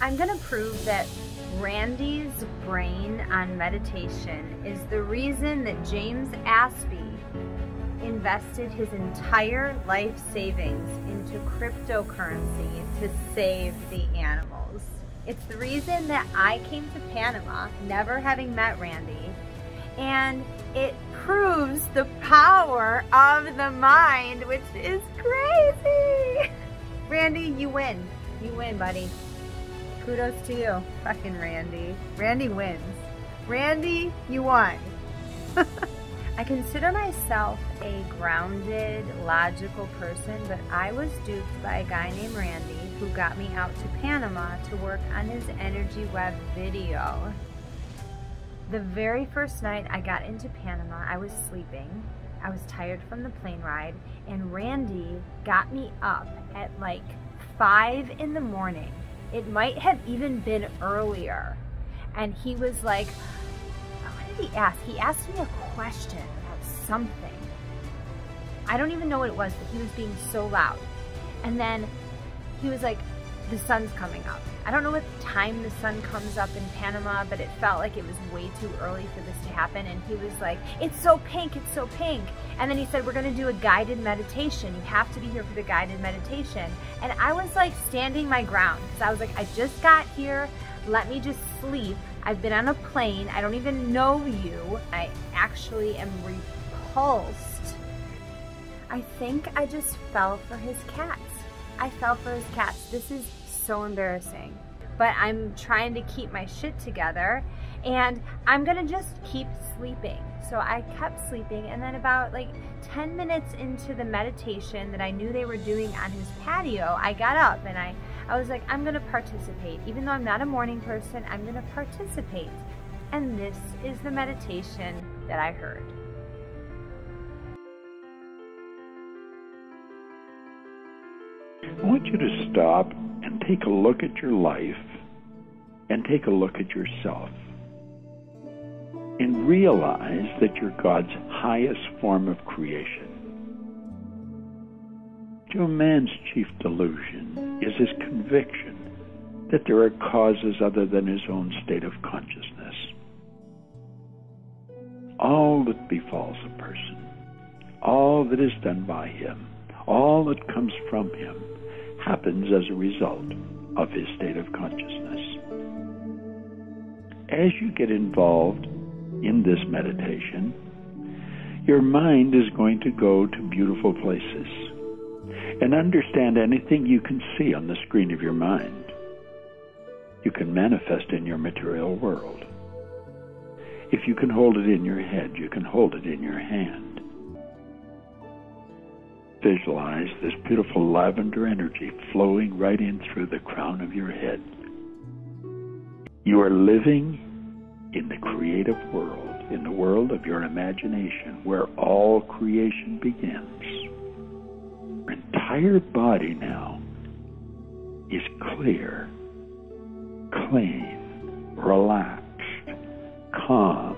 I'm gonna prove that Randy's brain on meditation is the reason that James Aspey invested his entire life savings into cryptocurrency to save the animals. It's the reason that I came to Panama, never having met Randy, and it proves the power of the mind, which is crazy. Randy, you win. You win, buddy. Kudos to you, fucking Randy. Randy wins. Randy, you won. I consider myself a grounded, logical person, but I was duped by a guy named Randy who got me out to Panama to work on his Energy Web video. The very first night I got into Panama, I was sleeping. I was tired from the plane ride, and Randy got me up at like 5 in the morning. It might have even been earlier. And he was like, oh, what did he ask? He asked me a question about something. I don't even know what it was, but he was being so loud. And then he was like, the sun's coming up. I don't know what time the sun comes up in Panama, but it felt like it was way too early for this to happen. And he was like, it's so pink, it's so pink. And then he said, we're gonna do a guided meditation. You have to be here for the guided meditation. And I was like standing my ground because I was like, I just got here. Let me just sleep I've been on a plane. I don't even know you. I actually am repulsed. I think I just fell for his cats. I fell for his cats. This is so embarrassing. But I'm trying to keep my shit together and I'm gonna just keep sleeping. So I kept sleeping and then about like 10 minutes into the meditation that I knew they were doing on his patio, I got up and I I was like, I'm to participate. Even though I'm not a morning person, I'm to participate. And this is the meditation that I heard. I want you to stop and take a look at your life and take a look at yourself and realize that you're God's highest form of creation. To a man's chief delusion is his conviction that there are causes other than his own state of consciousness. All that befalls a person, all that is done by him, all that comes from him, happens as a result of his state of consciousness. As you get involved in this meditation, your mind is going to go to beautiful places and understand anything you can see on the screen of your mind. You can manifest in your material world. If you can hold it in your head, you can hold it in your hand. Visualize this beautiful lavender energy flowing right in through the crown of your head. You are living in the creative world, in the world of your imagination, where all creation begins Your entire body now is clear, clean, relaxed, calm,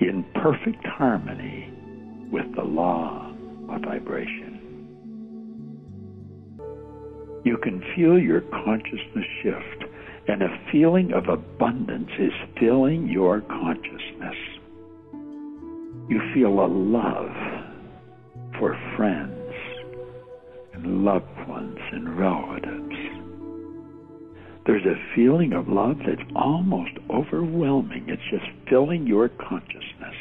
in perfect harmony with the law of vibration. You can feel your consciousness shift, and a feeling of abundance is filling your consciousness. You feel a love for friends and loved ones and relatives. There's a feeling of love that's almost overwhelming. It's just filling your consciousness.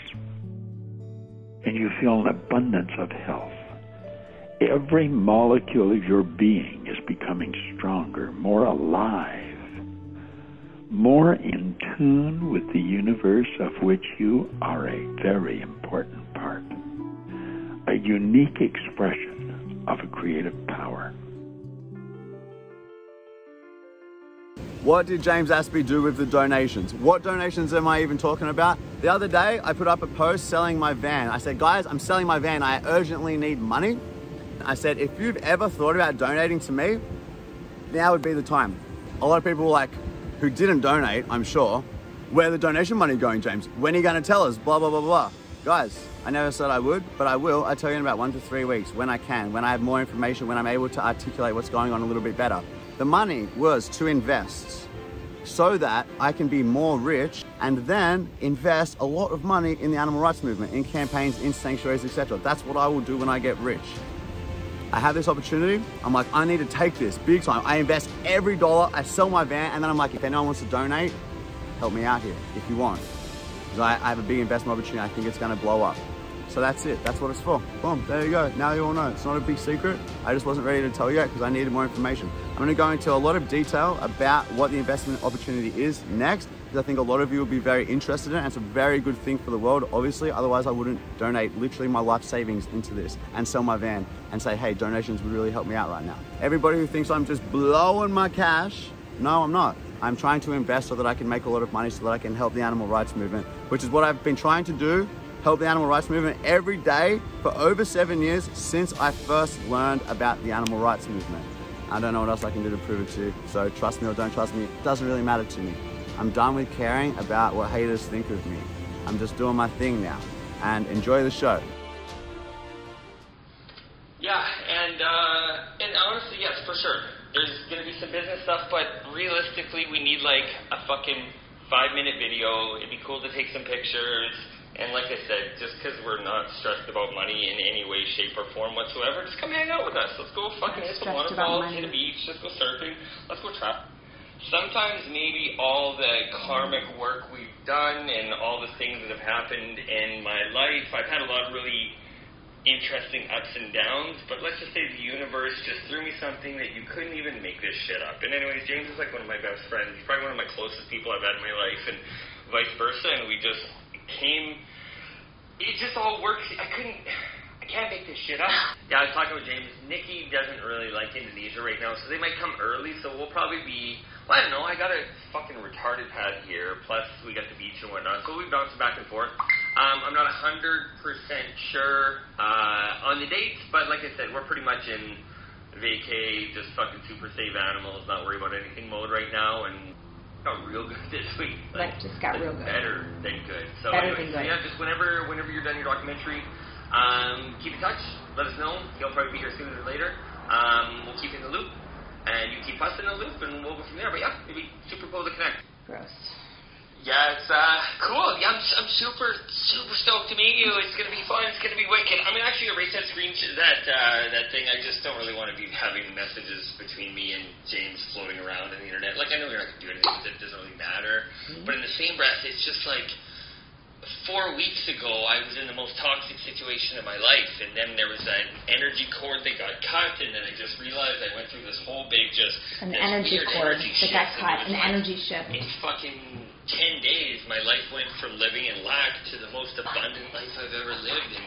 And you feel an abundance of health. Every molecule of your being is becoming stronger, more alive, more in tune with the universe of which you are a very important part, a unique expression of a creative power. What did James Aspey do with the donations? What donations am I even talking about? The other day, I put up a post selling my van. I said, guys, I'm selling my van. I urgently need money. I said, if you've ever thought about donating to me, now would be the time. A lot of people like, who didn't donate, I'm sure, where the donation money going, James? When are you going to tell us? Blah, blah, blah, blah. Guys, I never said I would, but I will. I tell you in about one to three weeks when I can, when I have more information, when I'm able to articulate what's going on a little bit better. The money was to invest so that I can be more rich and then invest a lot of money in the animal rights movement, in campaigns, in sanctuaries, etc. That's what I will do when I get rich. I have this opportunity. I'm like, I need to take this big time. I invest every dollar, I sell my van, and then I'm like, if anyone wants to donate, help me out here if you want. Because I, I have a big investment opportunity. I think it's to blow up. So that's it. That's what it's for. Boom. There you go. Now you all know. It's not a big secret. I just wasn't ready to tell you yet because I needed more information. I'm going to go into a lot of detail about what the investment opportunity is next because I think a lot of you will be very interested in it. And it's a very good thing for the world, obviously. Otherwise, I wouldn't donate literally my life savings into this and sell my van and say, hey, donations would really help me out right now. Everybody who thinks I'm just blowing my cash, no, I'm not. I'm trying to invest so that I can make a lot of money so that I can help the animal rights movement, which is what I've been trying to do help the animal rights movement every day for over seven years since I first learned about the animal rights movement. I don't know what else I can do to prove it to you. So trust me or don't trust me, it doesn't really matter to me. I'm done with caring about what haters think of me. I'm just doing my thing now. And enjoy the show. Yeah, and uh, and honestly, yes, for sure. There's gonna be some business stuff, but realistically, we need like a fucking five minute video. It'd be cool to take some pictures and like I said, just because we're not stressed about money in any way, shape, or form whatsoever, just come hang out with us. Let's go fucking hit some waterfalls, hit a beach, let's go surfing, let's go trap. Sometimes maybe all the karmic work we've done and all the things that have happened in my life, I've had a lot of really interesting ups and downs, but let's just say the universe just threw me something that you couldn't even make this shit up. And anyways, James is like one of my best friends. He's probably one of my closest people I've had in my life, and vice versa. And we just came it just all works. I couldn't. I can't make this shit up. Yeah, I was talking with James. Nikki doesn't really like Indonesia right now, so they might come early. So we'll probably be. Well, I don't know. I got a fucking retarded pad here. Plus, we got the beach and whatnot. So we bounce back and forth. Um, I'm not hundred percent sure uh, on the dates, but like I said, we're pretty much in vacay, just fucking super save animals, not worry about anything mode right now, and got real good this week. Like, just got real good. Better than good. So better anyway, than good. Yeah, just whenever whenever you're done your documentary, um, keep in touch. Let us know. He'll probably be here sooner or later. Um, we'll keep in the loop, and you keep us in the loop, and we'll go from there. But yeah, it'd be super cool to connect. Gross. Yeah, it's uh, cool. Yeah, I'm, I'm super, super stoked to meet you. It's gonna be fun. It's gonna be wicked. I'm mean, actually erase that screen, that uh, that thing. I just don't really want to be having messages between me and James floating around on the internet. Like I know you're not gonna do anything with it. It doesn't really matter. Mm-hmm. But in the same breath, it's just like four weeks ago, I was in the most toxic situation of my life, and then there was that energy cord that got cut, and then I just realized I went through this whole big just an energy cord energy that got cut, an like, energy shift. In fucking 10 days, my life went from living in lack to the most abundant life I've ever lived. And,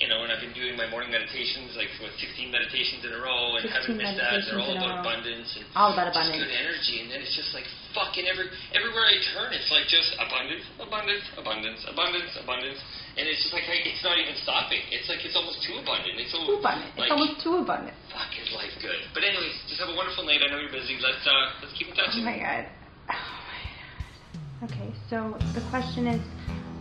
you know, and I've been doing my morning meditations, like with 16 meditations in a row, and haven't missed that. They're all about abundance and all about abundance. good energy. And then it's just like fucking every everywhere I turn, it's like just abundance, abundance, abundance, abundance, abundance. And it's just like it's not even stopping. It's like it's almost too abundant. It's too abundant. Like, it's almost too abundant. Fuck, is life good? But anyways, just have a wonderful night. I know you're busy. Let's uh, let's keep in touch. Oh my god. Okay, so the question is,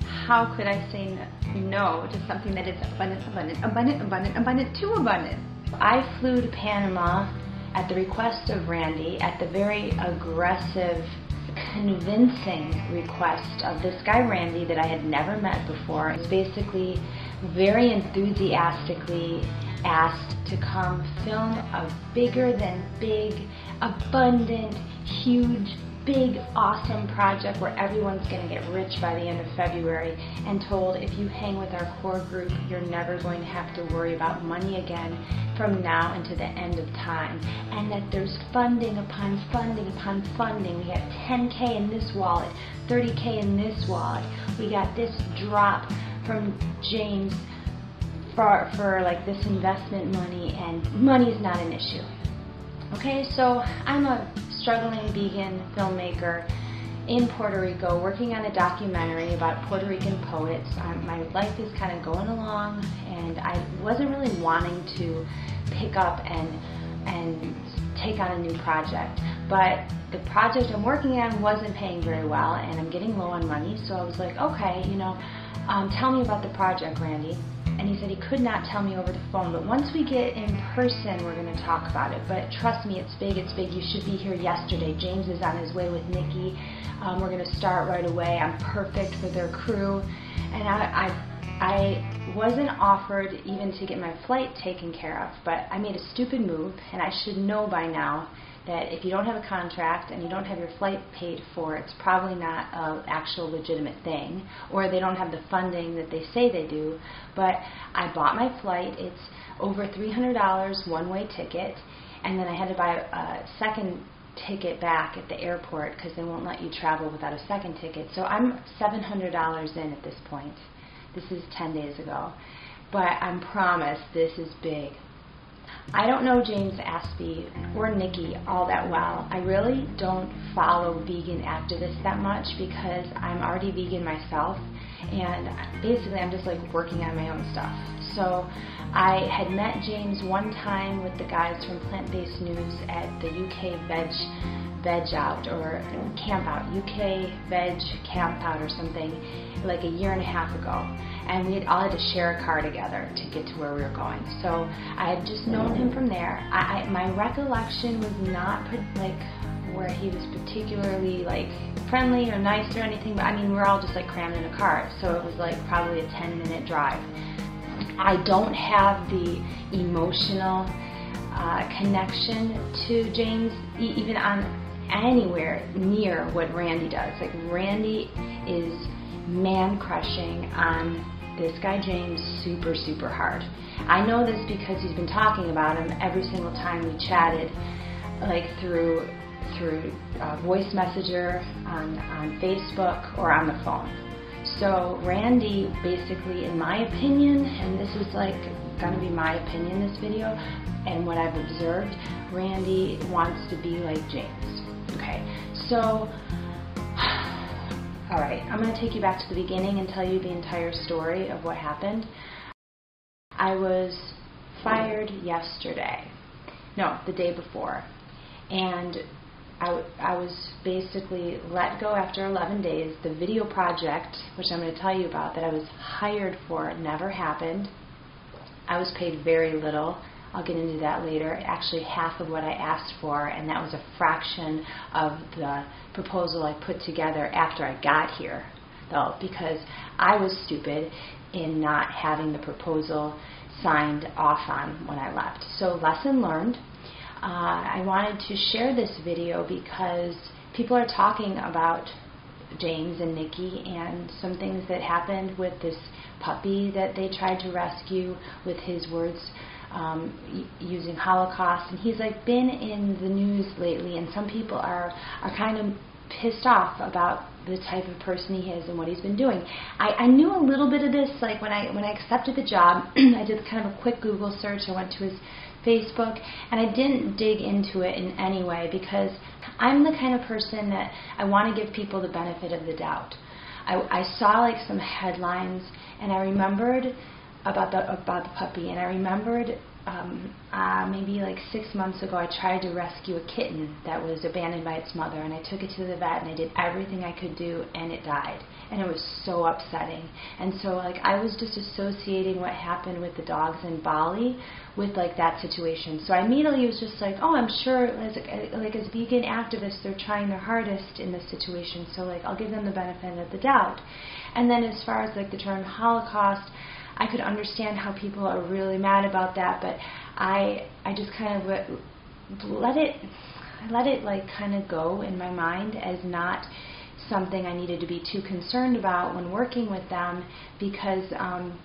how could I say no to something that is abundant, abundant, abundant, abundant, abundant, too abundant? I flew to Panama at the request of Randy, at the very aggressive, convincing request of this guy Randy that I had never met before. He's basically very enthusiastically asked to come film a bigger than big, abundant, huge big, awesome project where everyone's going to get rich by the end of February and told if you hang with our core group, you're never going to have to worry about money again from now until the end of time. And that there's funding upon funding upon funding. We have 10K in this wallet, 30K in this wallet. We got this drop from James for, for like this investment money and money is not an issue. Okay, so I'm a struggling vegan filmmaker in Puerto Rico working on a documentary about Puerto Rican poets. Um, my life is kind of going along and I wasn't really wanting to pick up and and take on a new project. But the project I'm working on wasn't paying very well and I'm getting low on money, so I was like, okay, you know, um, tell me about the project, Randy. And he said he could not tell me over the phone, but once we get in person, we're going to talk about it. But trust me, it's big, it's big. You should be here yesterday. James is on his way with Nikki. Um, we're going to start right away. I'm perfect for their crew. And I, I I wasn't offered even to get my flight taken care of, but I made a stupid move, and I should know by now that if you don't have a contract and you don't have your flight paid for, it's probably not an actual legitimate thing, or they don't have the funding that they say they do. But I bought my flight. It's over $300 one-way ticket, and then I had to buy a second ticket back at the airport because they won't let you travel without a second ticket. So I'm $700 in at this point. This is 10 days ago. But I'm promised this is big. I don't know James Aspey or Nikki all that well. I really don't follow vegan activists that much because I'm already vegan myself and basically I'm just like working on my own stuff. So I had met James one time with the guys from Plant Based News at the UK Veg Veg Out or Camp Out, UK Veg Camp Out or something like a year and a half ago and we had all had to share a car together to get to where we were going. So I had just known him from there. I, I my recollection was not like where he was particularly like friendly or nice or anything, but I mean we're all just like crammed in a car, so it was like probably a 10 minute drive. I don't have the emotional uh, connection to James, even on anywhere near what Randy does. Like Randy is man crushing on this guy James super, super hard. I know this because he's been talking about him every single time we chatted, like through through voice messenger on, on Facebook or on the phone. So Randy, basically, in my opinion, and this is like to be my opinion this video, and what I've observed, Randy wants to be like James. Okay, so all right, I'm going to take you back to the beginning and tell you the entire story of what happened. I was fired yesterday. No, the day before. And I, I was basically let go after 11 days. The video project, which I'm going to tell you about, that I was hired for, never happened. I was paid very little. I'll get into that later. Actually, half of what I asked for, and that was a fraction of the proposal I put together after I got here, though, because I was stupid in not having the proposal signed off on when I left. So, lesson learned. Uh, I wanted to share this video because people are talking about James and Nikki and some things that happened with this puppy that they tried to rescue with his words um, using Holocaust, and he's like been in the news lately, and some people are are kind of pissed off about the type of person he is and what he's been doing. I, I knew a little bit of this, like when I when I accepted the job, I did kind of a quick Google search. I went to his Facebook, and I didn't dig into it in any way because I'm the kind of person that I want to give people the benefit of the doubt. I, I saw like some headlines, and I remembered about the about the puppy, and I remembered um, uh, maybe like six months ago, I tried to rescue a kitten that was abandoned by its mother, and I took it to the vet, and I did everything I could do, and it died, and it was so upsetting. And so, like, I was just associating what happened with the dogs in Bali with like that situation. So I immediately was just like, oh, I'm sure as like as vegan activists, they're trying their hardest in this situation. So like, I'll give them the benefit of the doubt. And then as far as like the term Holocaust. I could understand how people are really mad about that, but I I just kind of let, it let it like kind of go in my mind as not something I needed to be too concerned about when working with them because um,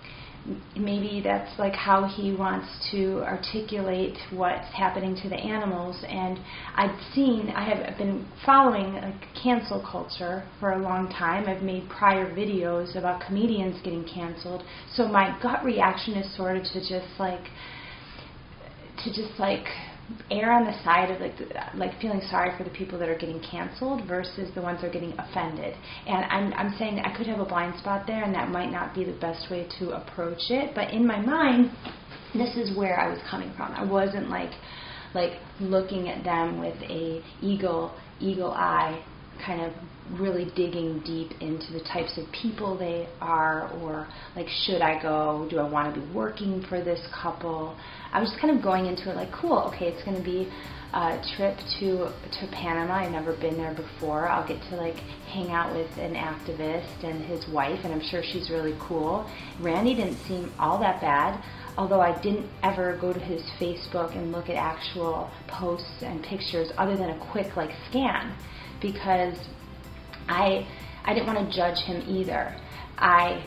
maybe that's like how he wants to articulate what's happening to the animals. And i've seen i have been following like cancel culture for a long time. I've made prior videos about comedians getting canceled. So my gut reaction is sort of to just like to just like err on the side of like like feeling sorry for the people that are getting canceled versus the ones that are getting offended. And I'm I'm saying I could have a blind spot there, and that might not be the best way to approach it. But in my mind, this is where I was coming from. I wasn't like like looking at them with a eagle eagle eye kind of really digging deep into the types of people they are, or like, should I go? Do I want to be working for this couple? I was just kind of going into it like, cool, okay, it's going to be a trip to to Panama. I've never been there before. I'll get to like hang out with an activist and his wife, and I'm sure she's really cool. Randy didn't seem all that bad although I didn't ever go to his Facebook and look at actual posts and pictures other than a quick like scan because I I didn't want to judge him either. I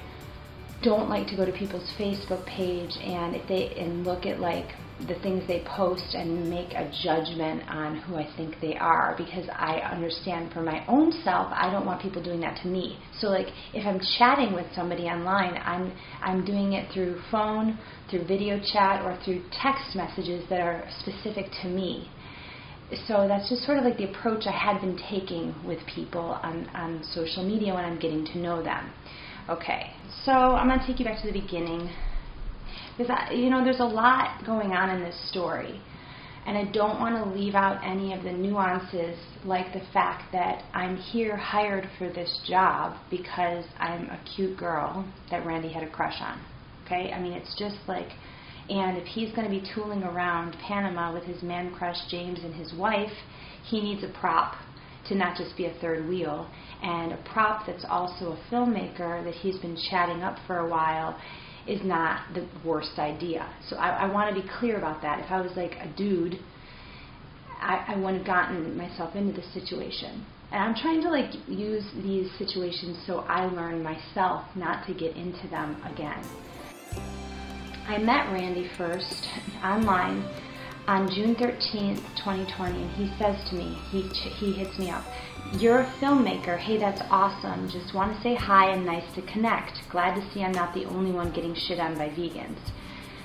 don't like to go to people's Facebook page and if they and look at like the things they post and make a judgment on who I think they are because I understand for my own self I don't want people doing that to me. So like if I'm chatting with somebody online, I'm I'm doing it through phone, through video chat or through text messages that are specific to me. So that's just sort of like the approach I had been taking with people on, on social media when I'm getting to know them. Okay, so I'm going to take you back to the beginning because I, you know there's a lot going on in this story and I don't want to leave out any of the nuances like the fact that I'm here hired for this job because I'm a cute girl that Randy had a crush on. Okay? I mean, it's just like and if he's going to be tooling around Panama with his man crush James and his wife, he needs a prop to not just be a third wheel and a prop that's also a filmmaker that he's been chatting up for a while is not the worst idea. So I, I want to be clear about that. If I was like a dude, I, I wouldn't have gotten myself into this situation. And I'm trying to like use these situations so I learn myself not to get into them again. I met Randy first online on June 13th, 2020, and he says to me, he, he hits me up, You're a filmmaker. Hey, that's awesome. Just want to say hi and nice to connect. Glad to see I'm not the only one getting shit on by vegans.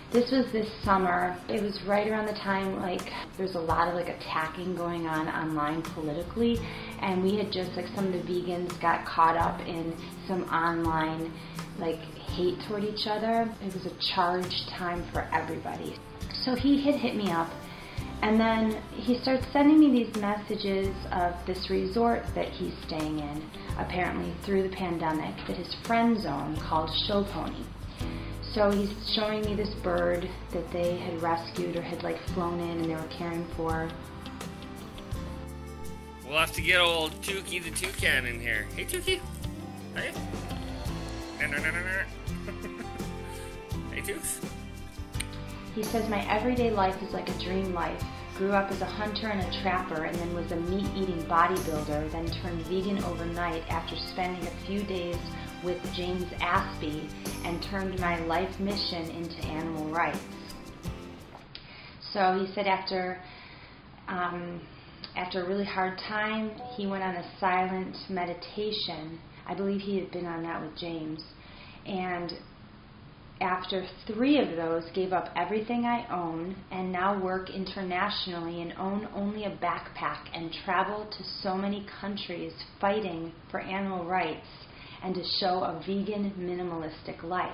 This was this summer. It was right around the time like there's a lot of like attacking going on online politically, and we had just like some of the vegans got caught up in some online like hate toward each other. It was a charged time for everybody. So he had hit me up and then he starts sending me these messages of this resort that he's staying in, apparently through the pandemic, that his friends own called Show Pony. So he's showing me this bird that they had rescued or had like flown in and they were caring for. We'll have to get old Tukey the toucan in here. Hey Tukey. Hey. He says, My everyday life is like a dream life. Grew up as a hunter and a trapper, and then was a meat eating bodybuilder, then turned vegan overnight after spending a few days with James Aspey and turned my life mission into animal rights. So he said, after. Um, after a really hard time, he went on a silent meditation. I believe he had been on that with James. And after three of those, gave up everything I own and now work internationally and own only a backpack and travel to so many countries fighting for animal rights and to show a vegan minimalistic life.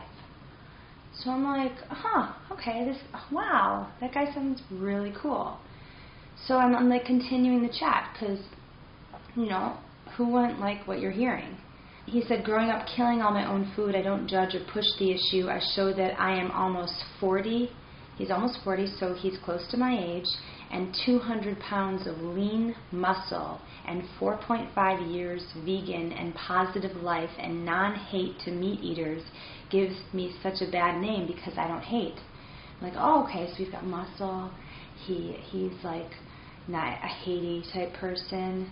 So I'm like, huh, okay, this, wow, that guy sounds really cool. So I'm, I'm like continuing the chat because, you know, who wouldn't like what you're hearing? He said, growing up killing all my own food, I don't judge or push the issue. I show that I am almost 40. He's almost 40, so he's close to my age, and 200 pounds of lean muscle and 4.5 years vegan and positive life and non hate to meat eaters gives me such a bad name because I don't hate. I'm like, oh, okay, so we've got muscle. He he's like not a hatey type person.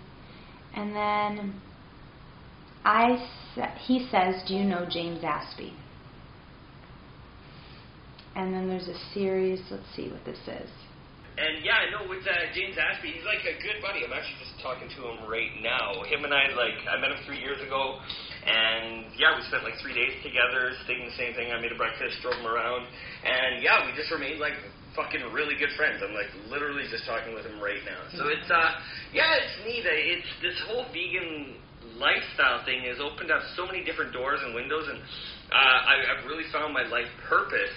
And then I he says, "Do you know James Aspey?" And then there's a series. Let's see what this is. And yeah, I know with uh, James Aspey, he's like a good buddy. I'm actually just talking to him right now. Him and I, like, I met him three years ago, and yeah, we spent like three days together, stayed in the same thing. I made a breakfast, drove him around, and yeah, we just remained like fucking really good friends. I'm like literally just talking with him right now. So it's uh, yeah, it's neat. It's this whole vegan lifestyle thing has opened up so many different doors and windows, and uh, I, I've really found my life purpose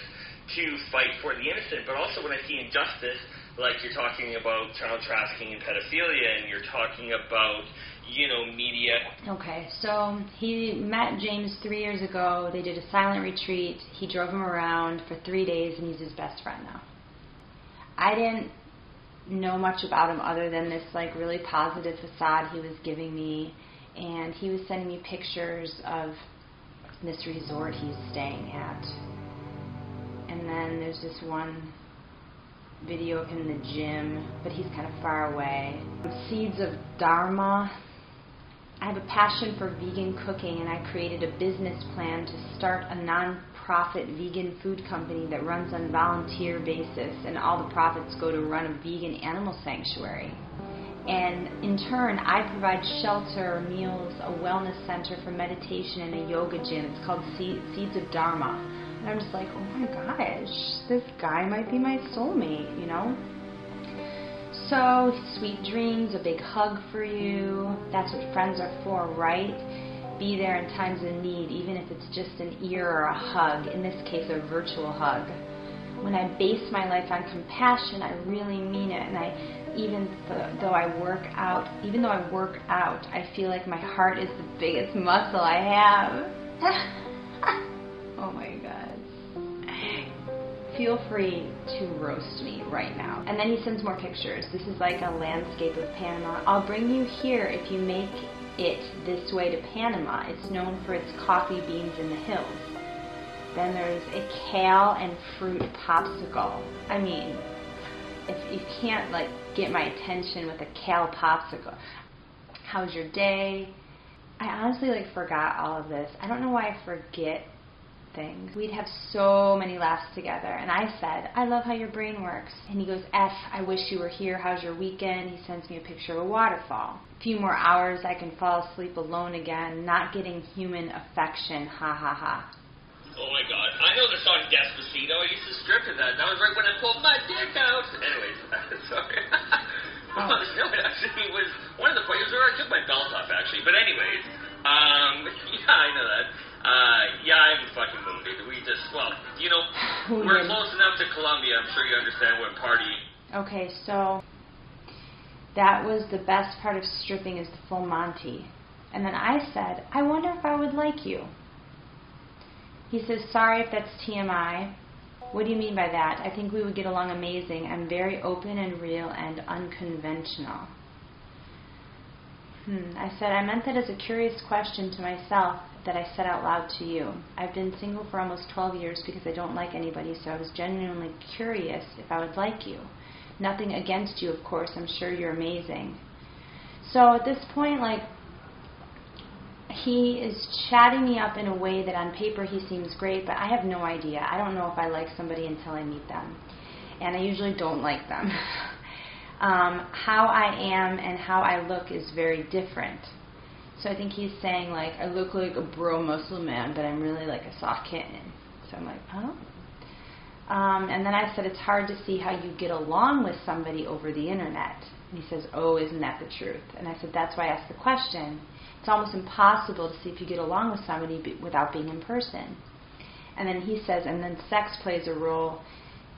to fight for the innocent. But also when I see injustice, like you're talking about child trafficking and pedophilia, and you're talking about you know, media. Okay, so he met James three years ago. They did a silent retreat. He drove him around for three days, and he's his best friend now. I didn't know much about him other than this like really positive facade he was giving me, and he was sending me pictures of this resort he's staying at. And then there's this one video of him in the gym, but he's kind of far away. Seeds of Dharma. I have a passion for vegan cooking, and I created a business plan to start a non-profit vegan food company that runs on volunteer basis, and all the profits go to run a vegan animal sanctuary. And in turn, I provide shelter, meals, a wellness center for meditation, and a yoga gym. It's called Seeds of Dharma. And I'm just like, oh my gosh, this guy might be my soulmate, you know? So, sweet dreams, a big hug for you. That's what friends are for, right? Be there in times of need, even if it's just an ear or a hug. In this case, a virtual hug. When I base my life on compassion, I really mean it. And I, even though I work out, even though I work out, I feel like my heart is the biggest muscle I have. oh my God feel free to roast me right now. And then he sends more pictures. This is like a landscape of Panama. I'll bring you here if you make it this way to Panama. It's known for its coffee beans in the hills. Then there's a kale and fruit popsicle. I mean, if you can't like get my attention with a kale popsicle, how's your day? I honestly like forgot all of this. I don't know why I forget things. We'd have so many laughs together. And I said, I love how your brain works. And he goes, F, I wish you were here. How's your weekend? He sends me a picture of a waterfall. A few more hours, I can fall asleep alone again, not getting human affection. Ha ha ha. Oh my god. I know the song Despacito. I used to strip to that. That was right when I pulled my dick out. Anyways, sorry. oh. no, it actually was one of the places where I took my belt off, actually. But anyways, um, yeah, I know that. Uh, yeah, I'm fucking wounded. We just, well, you know, we're close enough to Colombia. I'm sure you understand what party. Okay, so that was the best part of stripping is the full Monty. And then I said, I wonder if I would like you. He says, sorry if that's TMI. What do you mean by that? I think we would get along amazing. I'm very open and real and unconventional. Hmm. I said, I meant that as a curious question to myself that I said out loud to you. I've been single for almost 12 years because I don't like anybody, so I was genuinely curious if I would like you. Nothing against you, of course. I'm sure you're amazing. So at this point, like, he is chatting me up in a way that on paper he seems great, but I have no idea. I don't know if I like somebody until I meet them. And I usually don't like them. um, how I am and how I look is very different. So I think he's saying like I look like a bro Muslim man, but I'm really like a soft kitten. So I'm like, oh. Um, and then I said it's hard to see how you get along with somebody over the internet. And he says, oh, isn't that the truth? And I said that's why I asked the question. It's almost impossible to see if you get along with somebody without being in person. And then he says, and then sex plays a role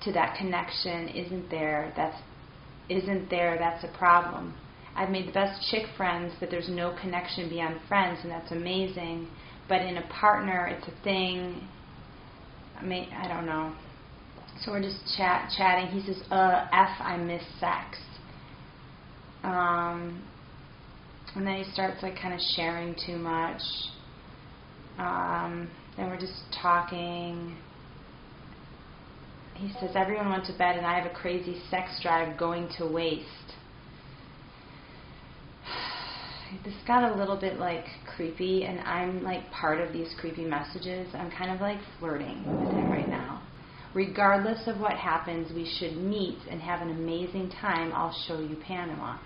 to that connection. Isn't there? That's isn't there? That's a problem. I've made the best chick friends, but there's no connection beyond friends, and that's amazing. But in a partner, it's a thing. I mean, I don't know. So we're just chat chatting. He says, "Uh, f, I miss sex." Um, and then he starts like kind of sharing too much. Um, then we're just talking. He says, Everyone went to bed, and I have a crazy sex drive going to waste. This got a little bit like creepy, and I'm like part of these creepy messages. I'm kind of like flirting with him right now. Regardless of what happens, we should meet and have an amazing time. I'll show you Panama.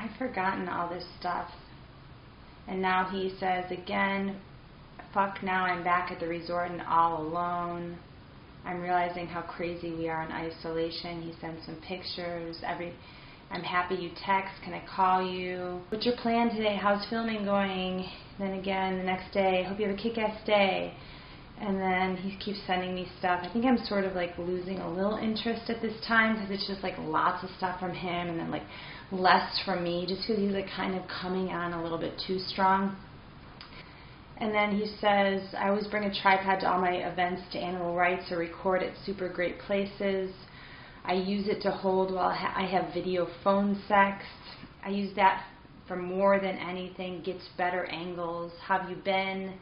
I've forgotten all this stuff. And now he says again, fuck now I'm back at the resort and all alone. I'm realizing how crazy we are in isolation. He sends some pictures. Every I'm happy you text. Can I call you? What's your plan today? How's filming going? Then again, the next day, hope you have a kick-ass day. And then he keeps sending me stuff. I think I'm sort of like losing a little interest at this time because it's just like lots of stuff from him and then like less from me just because he's like kind of coming on a little bit too strong. And then he says, I always bring a tripod to all my events to animal rights or record at super great places. I use it to hold while I have video phone sex. I use that for more than anything, gets better angles. Have you been?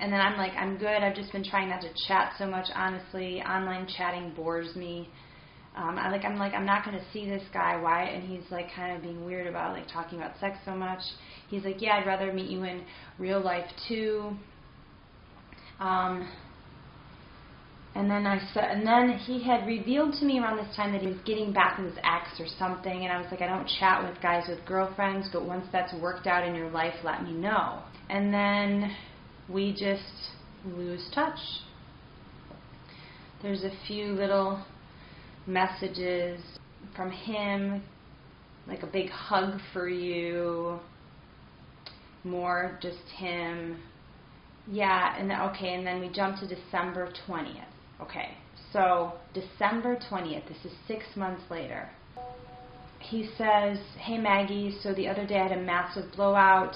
And then I'm like, I'm good. I've just been trying not to chat so much. Honestly, online chatting bores me. Um, I like, I'm like, I'm not going to see this guy. Why? And he's like, kind of being weird about like talking about sex so much. He's like, yeah, I'd rather meet you in real life too. Um, and then I said, and then he had revealed to me around this time that he was getting back with his ex or something. And I was like, I don't chat with guys with girlfriends, but once that's worked out in your life, let me know. And then we just lose touch. There's a few little messages from him, like a big hug for you, more just him. Yeah, and then, okay, and then we jump to December 20th. Okay, so December 20th, this is six months later. He says, Hey Maggie, so the other day I had a massive blowout.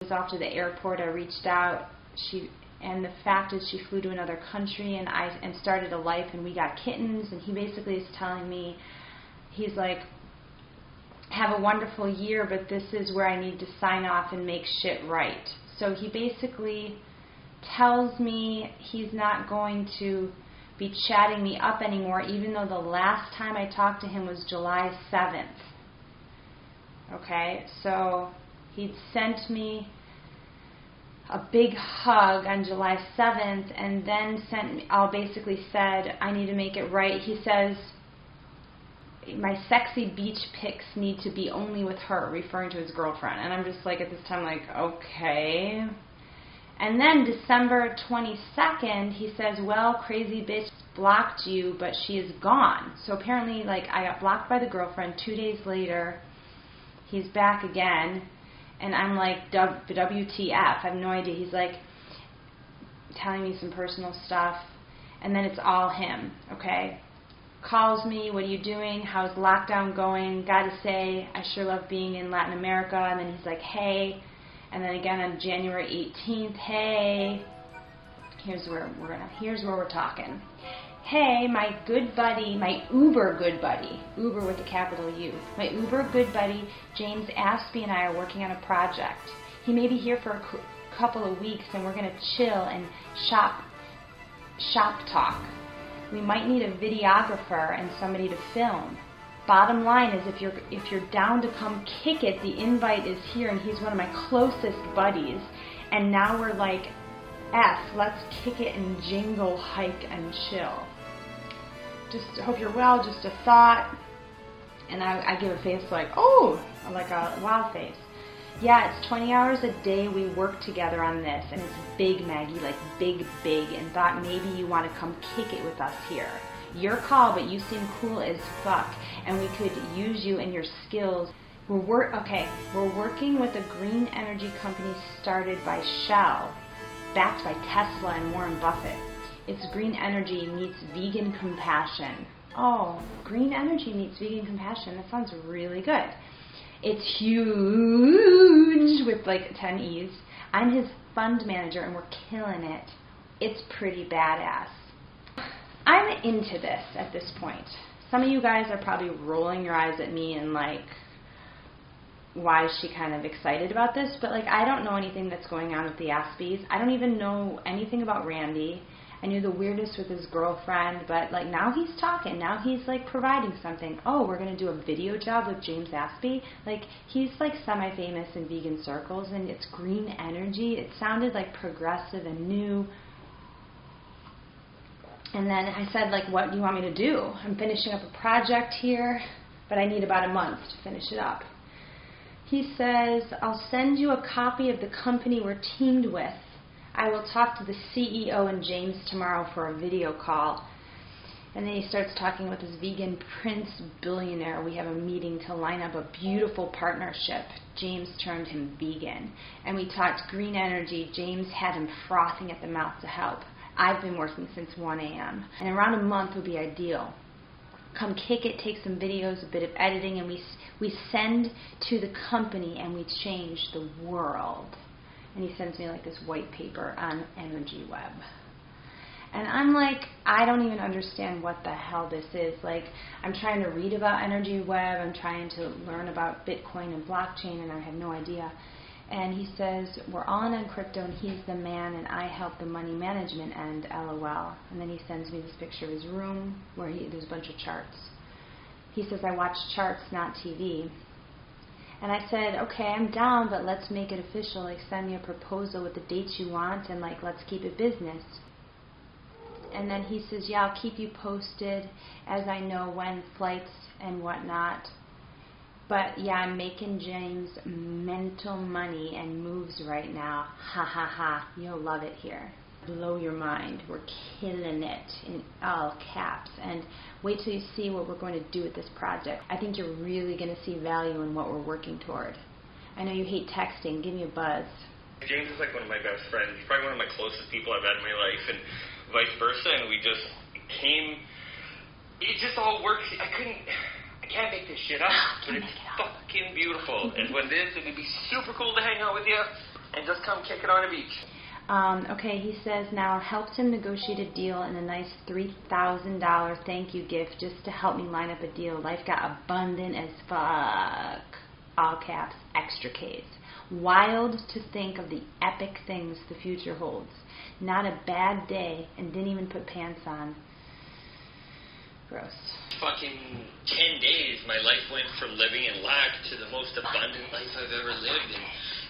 Was off to the airport. I reached out. She and the fact is she flew to another country and I and started a life and we got kittens and he basically is telling me he's like have a wonderful year but this is where I need to sign off and make shit right. So he basically tells me he's not going to be chatting me up anymore, even though the last time I talked to him was July 7th. Okay, so he'd sent me a big hug on July 7th and then sent me, I'll basically said, I need to make it right. He says, my sexy beach pics need to be only with her, referring to his girlfriend. And I'm just like, at this time, like, okay, and then December 22nd, he says, Well, crazy bitch blocked you, but she is gone. So apparently, like, I got blocked by the girlfriend. Two days later, he's back again. And I'm like, WTF? I have no idea. He's like, telling me some personal stuff. And then it's all him, okay? Calls me, what are you doing? How's lockdown going? Gotta say, I sure love being in Latin America. And then he's like, hey, and then again on January 18th, hey, here's where we're gonna, here's where we're talking. Hey, my good buddy, my uber good buddy, Uber with a capital U, my uber good buddy James Aspey and I are working on a project. He may be here for a couple of weeks and we're gonna chill and shop, shop talk. We might need a videographer and somebody to film bottom line is if you're if you're down to come kick it the invite is here and he's one of my closest buddies and now we're like f let's kick it and jingle hike and chill just hope you're well just a thought and I, I give a face like oh like a wow face yeah it's 20 hours a day we work together on this and it's big maggie like big big and thought maybe you want to come kick it with us here your call, but you seem cool as fuck, and we could use you and your skills. We're okay. We're working with a green energy company started by Shell, backed by Tesla and Warren Buffett. It's green energy meets vegan compassion. Oh, green energy meets vegan compassion. That sounds really good. It's huge with like 10 E's. I'm his fund manager and we're killing it. It's pretty badass. I'm into this at this point. Some of you guys are probably rolling your eyes at me and like, why is she kind of excited about this? But like, I don't know anything that's going on with the Aspeys. I don't even know anything about Randy. I knew the weirdest with his girlfriend, but like now he's talking. Now he's like providing something. Oh, we're gonna do a video job with James Aspey. Like he's like semi-famous in vegan circles, and it's green energy. It sounded like progressive and new. And then I said, like, what do you want me to do? I'm finishing up a project here, but I need about a month to finish it up. He says, I'll send you a copy of the company we're teamed with. I will talk to the CEO and James tomorrow for a video call. And then he starts talking with his vegan prince billionaire. We have a meeting to line up a beautiful partnership. James turned him vegan. And we talked green energy. James had him frothing at the mouth to help. I've been working since 1 a.m. And around a month would be ideal. Come kick it, take some videos, a bit of editing, and we, we send to the company and we change the world. And he sends me like this white paper on Energy Web. And I'm like, I don't even understand what the hell this is. Like, I'm trying to read about Energy Web, I'm trying to learn about Bitcoin and blockchain, and I have no idea. And he says, We're all in on crypto, and he's the man, and I help the money management end, lol. And then he sends me this picture of his room where he, there's a bunch of charts. He says, I watch charts, not TV. And I said, okay, I'm down, but let's make it official. Like, send me a proposal with the dates you want, and like, let's keep it business and then he says, Yeah, I'll keep you posted as I know when flights and whatnot. But yeah, I'm making James mental money and moves right now. Ha ha ha. You'll love it here. Blow your mind. We're killing it in all caps. And wait till you see what we're going to do with this project. I think you're really going to see value in what we're working toward. I know you hate texting. Give me a buzz. James is like one of my best friends. He's probably one of my closest people I've had in my life. And vice versa, and we just came. It just all works. I couldn't. I can't make this shit up, ah, but it's fucking beautiful. and when this, it would be super cool to hang out with you and just come kick it on a beach. Um, okay, he says now helped him negotiate a deal and a nice three thousand dollar thank you gift just to help me line up a deal. Life got abundant as fuck. All caps, extra K's. Wild to think of the epic things the future holds not a bad day, and didn't even put pants on. Gross. Fucking 10 days, my life went from living in lack to the most abundant life I've ever lived. And,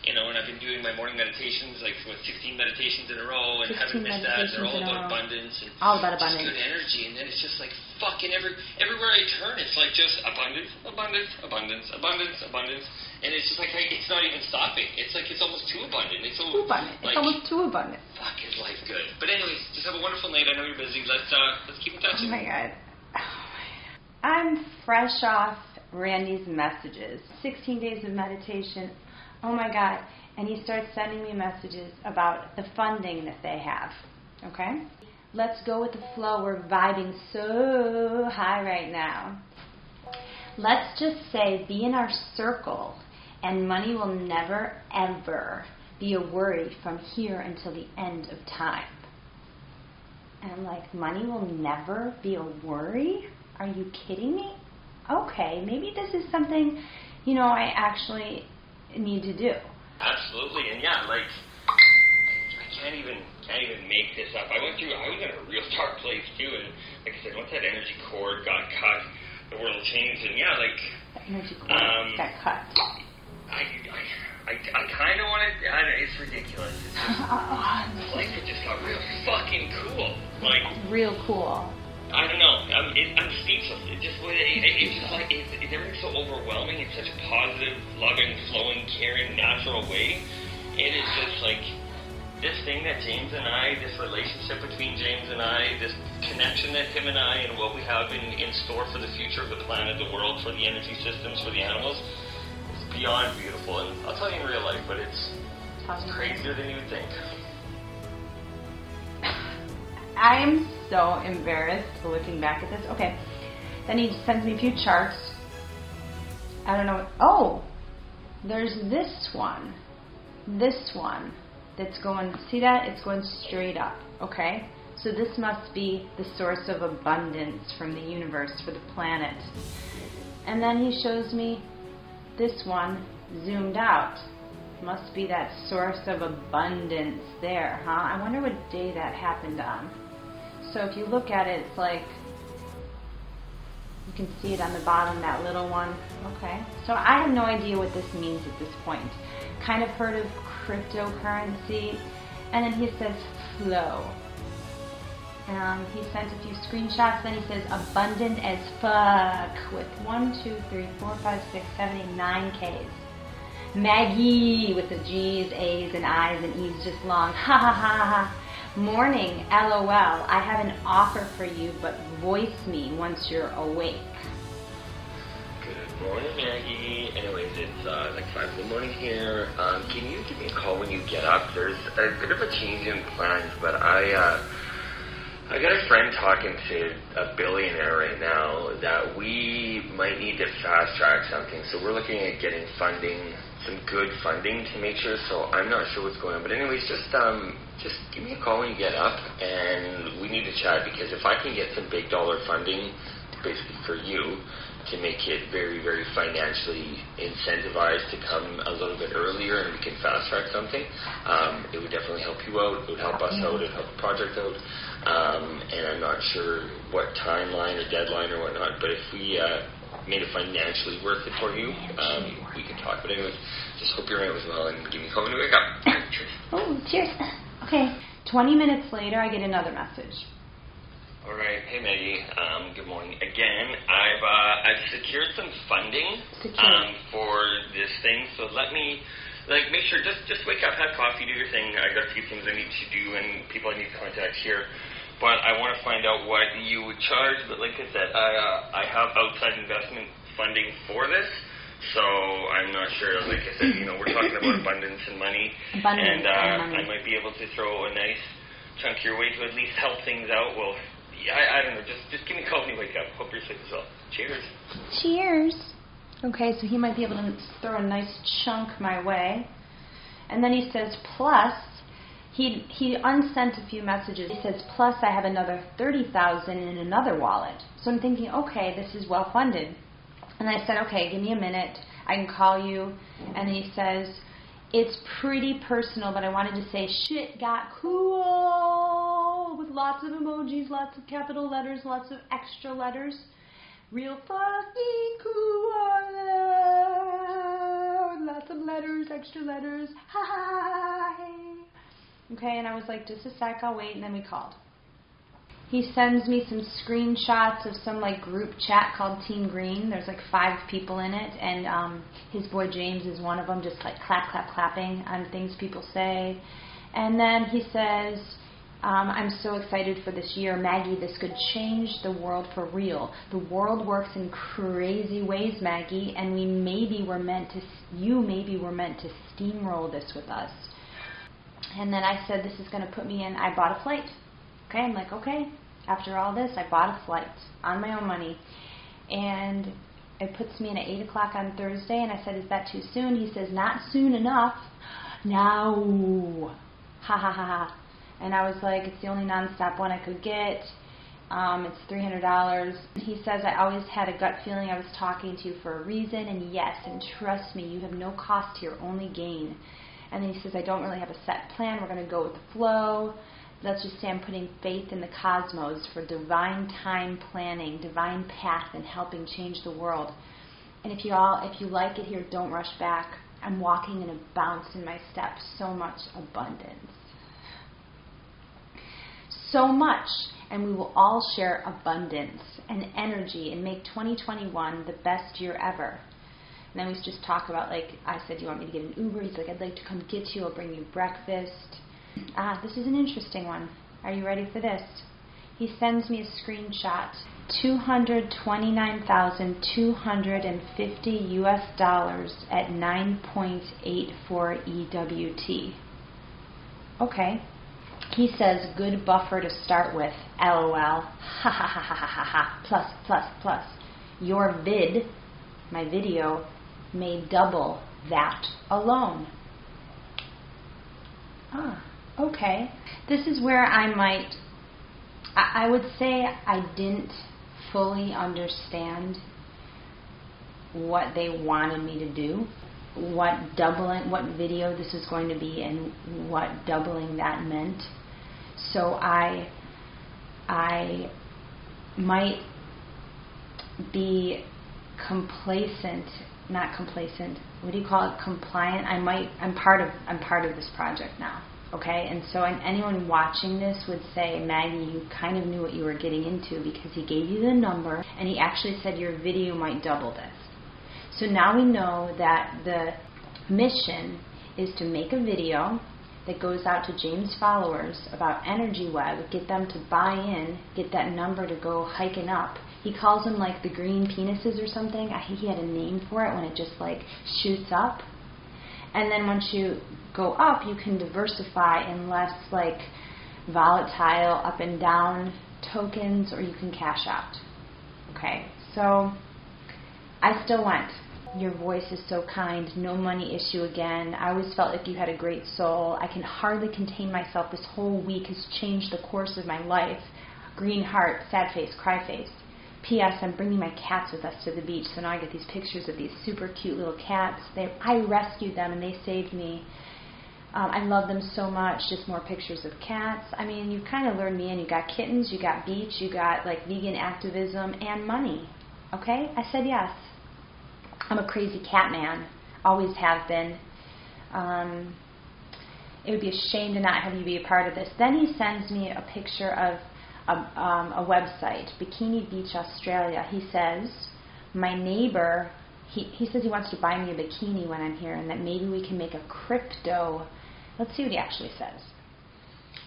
you know, and I've been doing my morning meditations, like with 15 meditations in a row, and haven't missed that. They're all about abundance and all about abundance. good energy. And then it's just like fucking every everywhere I turn, it's like just abundance, abundance, abundance, abundance, abundance, and it's just like it's not even stopping. It's like it's almost too abundant. It's so, too abundant. Like, it's almost too abundant. Fuck, is life good? But anyways, just have a wonderful night. I know you're busy. Let's uh, let's keep in touch. Oh my god. I'm fresh off Randy's messages. 16 days of meditation oh my God. And he starts sending me messages about the funding that they have. Okay? Let's go with the flow. We're vibing so high right now. Let's just say be in our circle, and money will never, ever be a worry from here until the end of time. And I'm like, money will never be a worry? Are you kidding me? Okay, maybe this is something, you know, I actually need to do. Absolutely, and yeah, like I can't even can't even make this up. I went through. I was in a real dark place too, and like I said, once that energy cord got cut, the world changed, and yeah, like that energy cord um, got cut. I I I, I kind of want to. It's ridiculous. It's just, life just got real fucking cool. Like real cool. I don't know. I'm, it, I'm speechless. It just it, it, it's just like it's, it's everything's so overwhelming in such a positive, loving, flowing, caring, natural way. It is just like this thing that James and I, this relationship between James and I, this connection that him and I, and what we have in, in store for the future of the planet, the world, for the energy systems, for the animals, is beyond beautiful. And I'll tell you in real life, but it's, it's crazier than you would think. I'm so embarrassed looking back at this. Okay. Then he sends me a few charts. I don't know. Oh, there's this one. This one that's going, see that? It's going straight up. Okay? So this must be the source of abundance from the universe for the planet. And then he shows me this one zoomed out. Must be that source of abundance there, huh? I wonder what day that happened on. So if you look at it, it's like you can see it on the bottom, that little one. Okay. So I have no idea what this means at this point. Kind of heard of cryptocurrency. And then he says flow. Um, he sent a few screenshots. Then he says abundant as fuck with one, two, three, four, five, six, seven, eight, nine Ks. Maggie with the G's, A's, and I's and E's just long. Ha ha ha ha. Morning, LOL. I have an offer for you, but voice me once you're awake. Good morning, Maggie. Anyways, it's uh, like 5 in the morning here. Um, can you give me a call when you get up? There's a bit of a change in plans, but I, uh, I got a friend talking to a billionaire right now that we might need to fast track something. So we're looking at getting funding, some good funding to make sure. So I'm not sure what's going on. But anyways, just um, just give me a call when you get up, and we need to chat because if I can get some big dollar funding, basically for you, to make it very, very financially incentivized to come a little bit earlier and we can fast track something, um, it would definitely help you out. It would help us out. It would help the project out. Um, and I'm not sure what timeline or deadline or whatnot, but if we uh, made it financially worth it for you, um, we can talk. But anyway, just hope you're right as well and give me a call when you wake up. Oh, cheers. Okay. 20 minutes later, I get another message. All right. Hey, Maggie. Um, good morning. Again, I've uh, I've secured some funding um, for this thing. So let me like make sure just just wake up, have coffee, do your thing. I got a few things I need to do and people I need to contact here. But I want to find out what you would charge. But like I said, I uh, I have outside investment funding for this. So I'm not sure. Like I said, you know, we're talking about abundance and money, Abundance and uh, and money. I might be able to throw a nice chunk your way to at least help things out. Well, yeah, I, I don't know. Just just give me a call when you wake up. Hope you're safe as well. Cheers. Cheers. Okay, so he might be able to throw a nice chunk my way. And then he says, plus, he he unsent a few messages. He says, plus I have another thirty thousand in another wallet. So I'm thinking, okay, this is well funded. And I said, okay, give me a minute. I can call you. And he says, it's pretty personal, but I wanted to say shit got cool with lots of emojis, lots of capital letters, lots of extra letters. Real fucking cool. Lots of letters, extra letters. Hi. Okay, and I was like, just a sec, I'll wait, and then we called. He sends me some screenshots of some like group chat called Team Green. There's like five people in it, and um, his boy James is one of them, just like clap, clap, clapping on things people say. And then he says, um, I'm so excited for this year. Maggie, this could change the world for real. The world works in crazy ways, Maggie, and we maybe were meant to, you maybe were meant to steamroll this with us. And then I said, this is going to put me in, I bought a flight. Okay, I'm like, okay. After all this, I bought a flight on my own money. And it puts me in at 8 o'clock on Thursday, and I said, is that too soon? He says, not soon enough. Now. Ha ha ha ha. And I was like, it's the only nonstop one I could get. Um, it's $300. He says, I always had a gut feeling I was talking to you for a reason, and yes, and trust me, you have no cost here, only gain. And then he says, I don't really have a set plan. We're going to go with the flow. Let's just say I'm putting faith in the cosmos for divine time planning, divine path, and helping change the world. And if you all, if you like it here, don't rush back. I'm walking in a bounce in my steps. So much abundance. So much. And we will all share abundance and energy and make 2021 the best year ever. And then we just talk about, like, I said, do you want me to get an Uber? He's like, I'd like to come get you. I'll bring you breakfast. Ah, this is an interesting one. Are you ready for this? He sends me a screenshot. 229,250 US dollars at 9.84 EWT. Okay. He says, good buffer to start with. LOL. Ha ha ha ha ha ha. Plus, plus, plus. Your vid, my video, may double that alone. Ah, okay. This is where I might, I, I would say I didn't fully understand what they wanted me to do, what doubling, what video this was going to be, and what doubling that meant. So I, I might be complacent not complacent. What do you call it? Compliant. I might i'm part of i'm part of this project now okay? And so and anyone watching this would say maggie you kind of knew what you were getting into because he gave you the number and he actually said your video might double this. So now we know that the mission is to make a video that goes out to James followers about Energy Web, get them to buy in, get that number to go hiking up. He calls them like the green penises or something. I think he had a name for it when it just like shoots up. And then once you go up, you can diversify in less like volatile up and down tokens or you can cash out. Okay, so I still went. Your voice is so kind, no money issue again. I always felt like you had a great soul. I can hardly contain myself. This whole week has changed the course of my life. Green heart, sad face, cry face. P.S. I'm bringing my cats with us to the beach, so now I get these pictures of these super cute little cats. They, I rescued them and they saved me. Um, I love them so much. Just more pictures of cats. I mean, you kind of learned me in. You got kittens, you got beach, you got like vegan activism and money. Okay? I said yes. I'm a crazy cat man. Always have been. Um, it would be a shame to not have you be a part of this. Then he sends me a picture of a, um, a website, Bikini Beach Australia. He says, my neighbor, he, he says he wants to buy me a bikini when I'm here and that maybe we can make a crypto. Let's see what he actually says.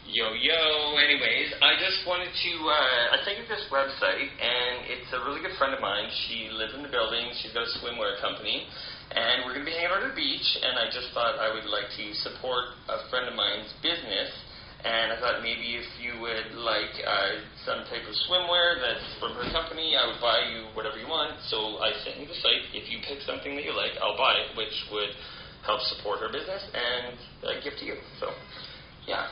Yo, yo. Anyways, I just wanted to. Uh, I think of this website, and it's a really good friend of mine. She lives in the building. She's got a swimwear company, and we're going to be hanging out at the beach. And I just thought I would like to support a friend of mine's business. And I thought maybe if you would like uh, some type of swimwear that's from her company, I would buy you whatever you want. So I sent you the site. If you pick something that you like, I'll buy it, which would help support her business and uh, give to you. So, yeah.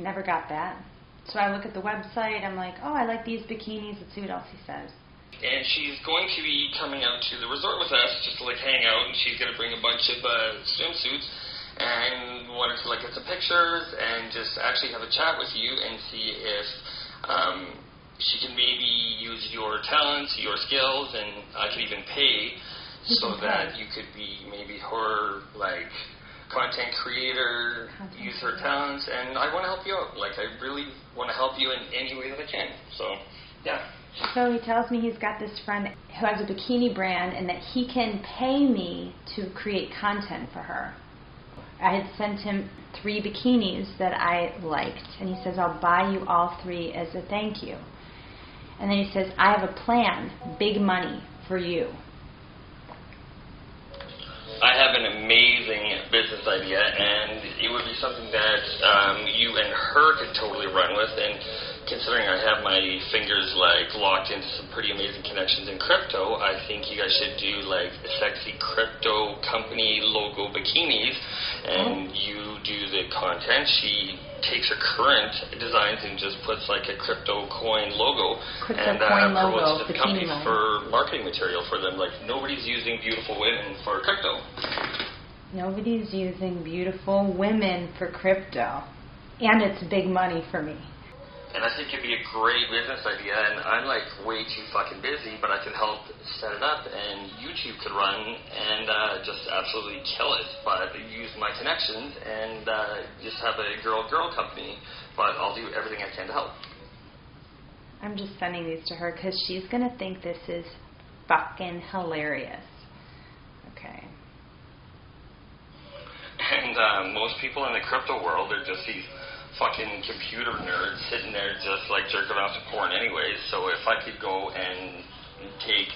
Never got that. So I look at the website. I'm like, oh, I like these bikinis. Let's see what else he says. And she's going to be coming out to the resort with us just to like hang out, and she's going to bring a bunch of uh, swimsuits and wanted to like get some pictures and just actually have a chat with you and see if um, she can maybe use your talents, your skills, and I could even pay so that you could be maybe her like content creator, Content use her talents, and I want to help you out. Like I really want to help you in any way that I can. So yeah. So he tells me he's got this friend who has a bikini brand and that he can pay me to create content for her. I had sent him three bikinis that I liked, and he says, I'll buy you all three as a thank you. And then he says, I have a plan, big money for you. I have an amazing business idea, and it would be something that um, you and her could totally run with. And considering I have my fingers like locked into some pretty amazing connections in crypto, I think you guys should do like sexy crypto company logo bikinis, and you do the content. She takes her current designs and just puts like a crypto coin logo Crypto and uh, coin promotes logo, to the company logo. for marketing material for them. Like nobody's using beautiful women for crypto. Nobody's using beautiful women for crypto. And it's big money for me. And I think it'd be a great business idea. And I'm like way too fucking busy, but I could help set it up, and YouTube could run and uh, just absolutely kill it. But use my connections and uh, just have a girl-girl company. But I'll do everything I can to help. I'm just sending these to her because she's going to think this is fucking hilarious. Okay. And uh, most people in the crypto world are just these fucking computer nerds sitting there just like jerking off to porn anyways. So if I could go and take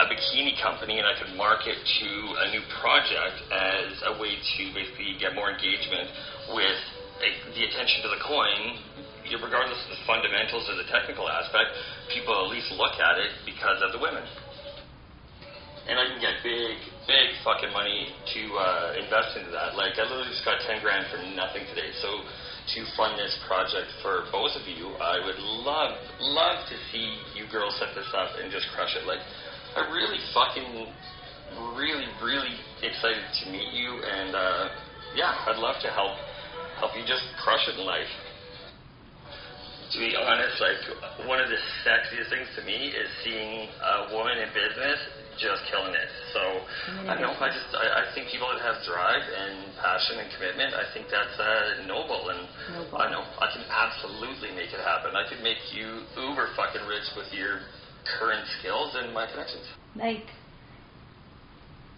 a bikini company and I could market to a new project as a way to basically get more engagement with the attention to the coin, regardless of the fundamentals or the technical aspect, people at least look at it because of the women and I can get big, big fucking money to uh, invest into that. Like I literally just got ten grand for nothing today. So to fund this project for both of you, I would love, love to see you girls set this up and just crush it. Like I'm really fucking, really, really excited to meet you, and uh, yeah, I'd love to help, help you just crush it in life. To be honest, like one of the sexiest things to me is seeing a woman in business just killing it. So I know I just I, I think people that have drive and passion and commitment, I think that's uh, noble, and Noble. I know I can absolutely make it happen. I could make you uber fucking rich with your current skills and my connections. Like,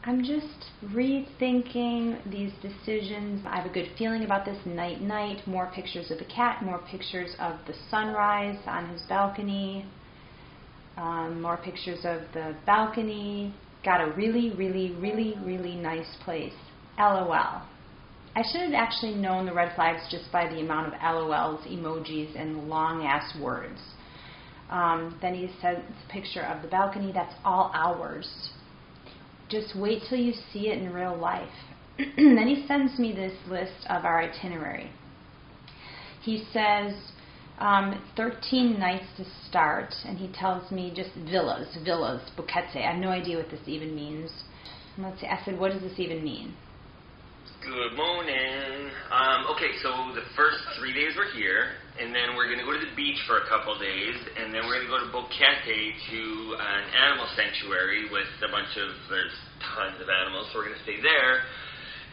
I'm just rethinking these decisions. I have a good feeling about this night night. More pictures of the cat, more pictures of the sunrise on his balcony, um, more pictures of the balcony. Got a really, really, really, really nice place. LOL. I should have actually known the red flags just by the amount of LOLs, emojis, and long ass words. Um, then he sends a picture of the balcony. That's all ours. Just wait till you see it in real life. then he sends me this list of our itinerary. He says um, 13 nights to start, and he tells me just villas, villas, Boquete. I have no idea what this even means. And let's see, I said, what does this even mean? Good morning. Um, okay, so the first three days we're here, and then we're going to go to the beach for a couple days, and then we're going to go to Boquete to an animal sanctuary with a bunch of, there's tons of animals, so we're going to stay there.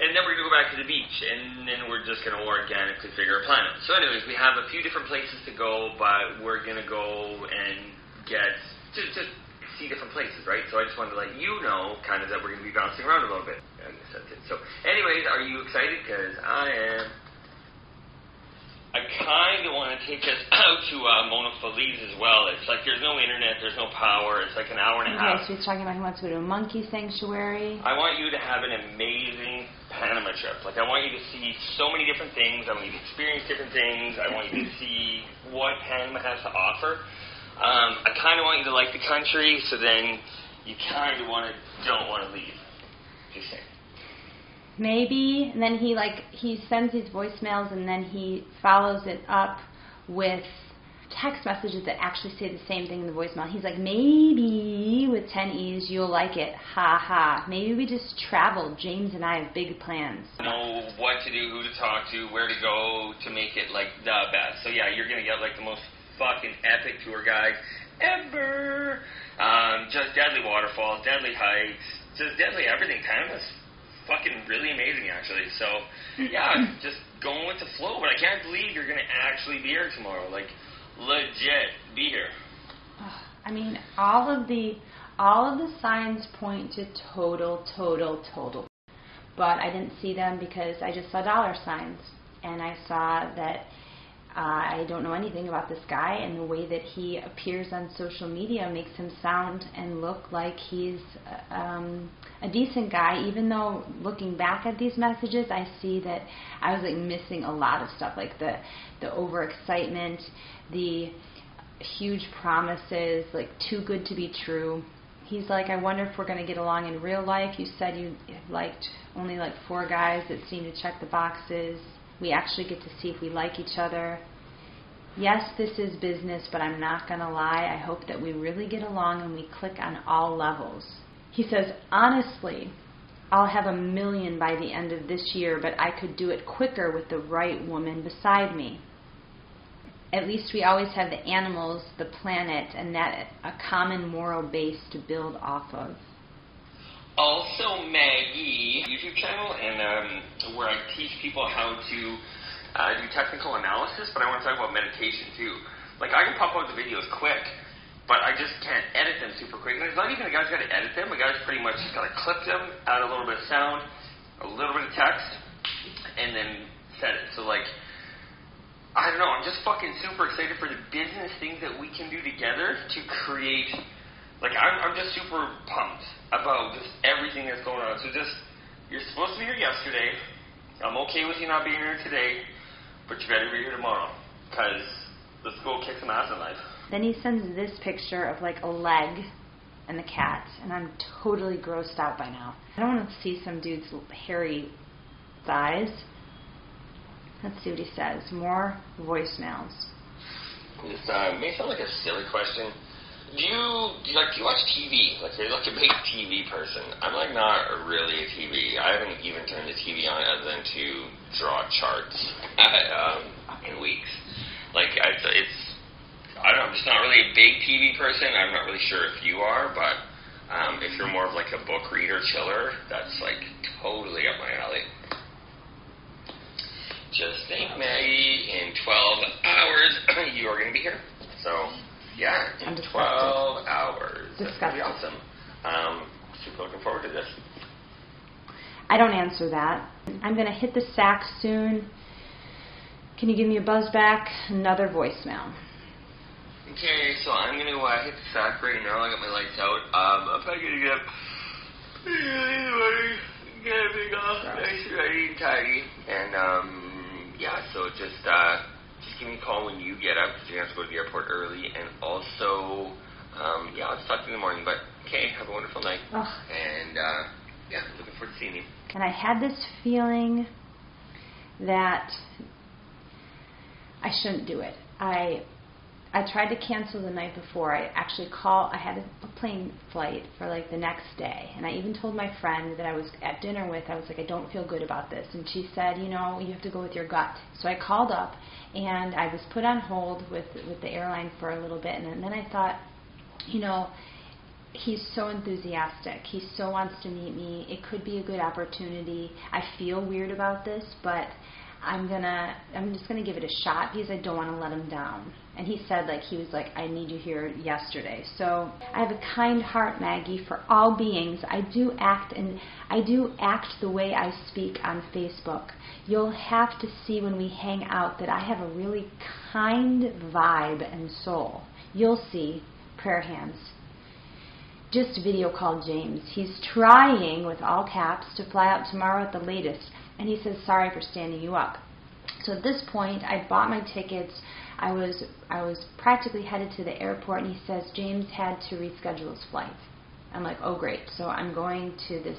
And then we're going to go back to the beach, and then we're just going to organically figure a plan out. So, anyways, we have a few different places to go, but we're going to go and get to, to see different places, right? So I just wanted to let you know, kind of, that we're going to be bouncing around a little bit. I guess that's it. So, anyways, are you excited? Because I am. I kind of want to take us out to uh, Mono Feliz as well. It's like there's no internet, there's no power. It's like an hour and a half. Okay, so he's talking about he wants to go to a monkey sanctuary. I want you to have an amazing Panama trip. Like I want you to see so many different things. I want you to experience different things. I want you to see what Panama has to offer. Um, I kind of want you to like the country, so then you kind of want to don't want to leave. Just saying. maybe and then he like he sends these voicemails and then he follows it up with text messages that actually say the same thing in the voicemail he's like maybe with 10 e's you'll like it ha ha maybe we just travel james and i have big plans Know what to do, who to talk to, where to go to make it like the best. So yeah, you're gonna get like the most fucking epic tour guide ever. Um, just deadly waterfalls, deadly hikes, just deadly everything. Kind Panama's fucking really amazing actually. So yeah, just going with the flow. But I can't believe you're gonna actually be here tomorrow. Like legit, be here. i mean all of the all of the signs point to total total total but i didn't see them because i just saw dollar signs and i saw that uh, I don't know anything about this guy, and the way that he appears on social media makes him sound and look like he's uh, um, a decent guy. Even though looking back at these messages, I see that I was like missing a lot of stuff, like the the overexcitement, the huge promises, like too good to be true. He's like, I wonder if we're going to get along in real life. You said you liked only like four guys that seem to check the boxes. We actually get to see if we like each other. Yes, this is business, but I'm not going to lie. I hope that we really get along and we click on all levels. He says, honestly, I'll have a million by the end of this year, but I could do it quicker with the right woman beside me. At least we always have the animals, the planet, and that a common moral base to build off of. Also, Maggie YouTube channel, and um, where I teach people how to uh, do technical analysis, but I want to talk about meditation too. Like I can pop out the videos quick, but I just can't edit them super quick. And it's not even the guy's got to edit them. The guy's pretty much just got to clip them, add a little bit of sound, a little bit of text, and then set it. So like. I don't know. I'm just fucking super excited for the business things that we can do together to create. Like I'm, I'm just super pumped about just everything that's going on. So just, you're supposed to be here yesterday. I'm okay with you not being here today, but you better be here tomorrow. Cause let's go kick some ass in life. Then he sends this picture of like a leg and the cat, and I'm totally grossed out by now. I don't want to see some dude's hairy thighs. Let's see what he says. More voicemails. This uh, may sound like a silly question. Do you, you like do you watch TV? Like you're like a big TV person. I'm like not really a TV. I haven't even turned the TV on other than to draw charts um, in weeks. Like I, it's I don't. I'm just not really a big TV person. I'm not really sure if you are, but um, if you're more of like a book reader, chiller, that's like totally up my alley. Just think, Maggie, in 12 hours you are going to be here. So, yeah, in I'm disgusted. 12 hours. That's going to be Disgusted. awesome. Um, super looking forward to this. I don't answer that. I'm going to hit the sack soon. Can you give me a buzz back? Another voicemail. Okay, so I'm going to go uh, hit the sack right now. I got my lights out. Um, I'm probably going to get up. Get everything off, nice, ready, and tidy, and give me a call when you get up because you're going to have to go to the airport early. And also, um, yeah, I'll just talk to you in the morning. But, okay, have a wonderful night. Ugh. And, uh, yeah, looking forward to seeing you. And I had this feeling that I shouldn't do it. I I tried to cancel the night before. I actually called. I had a plane flight for like the next day, and I even told my friend that I was at dinner with. I was like, I don't feel good about this, and she said, you know, you have to go with your gut. So I called up, and I was put on hold with with the airline for a little bit, and then I thought, you know, he's so enthusiastic. He so wants to meet me. It could be a good opportunity. I feel weird about this, but I'm gonna I'm just gonna give it a shot because I don't want to let him down. And he said like he was like I need you here yesterday. So I have a kind heart, Maggie, for all beings. I do act and I do act the way I speak on Facebook. You'll have to see when we hang out that I have a really kind vibe and soul. You'll see. Prayer hands just video called James. He's trying, with all caps, to fly out tomorrow at the latest, and he says, Sorry for standing you up. So at this point, I bought my tickets. I was I was practically headed to the airport, and he says James had to reschedule his flight. I'm like, oh great. So I'm going to this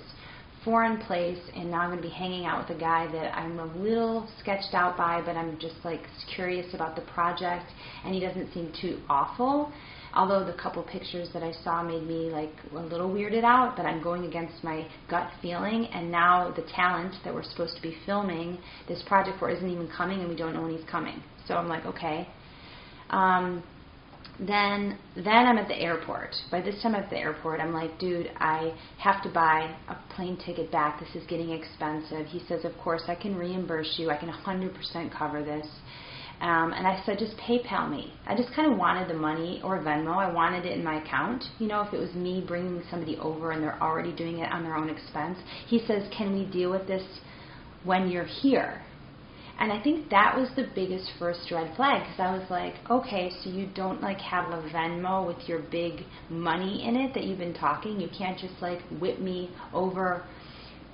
foreign place, and now I'm going to be hanging out with a guy that I'm a little sketched out by, but I'm just like curious about the project, and he doesn't seem too awful although the couple pictures that I saw made me like a little weirded out, but I'm going against my gut feeling. And now the talent that we're supposed to be filming this project for isn't even coming, and we don't know when he's coming. So I'm like, okay. Um, then then I'm at the airport. By this time at the airport, I'm like, dude, I have to buy a plane ticket back. This is getting expensive. He says, of course, I can reimburse you. I can 100% cover this. Um, and I said, just PayPal me. I just kind of wanted the money or Venmo. I wanted it in my account. You know, if it was me bringing somebody over and they're already doing it on their own expense. He says, can we deal with this when you're here? And I think that was the biggest first red flag because I was like, okay, so you don't like have a Venmo with your big money in it that you've been talking. You can't just like whip me over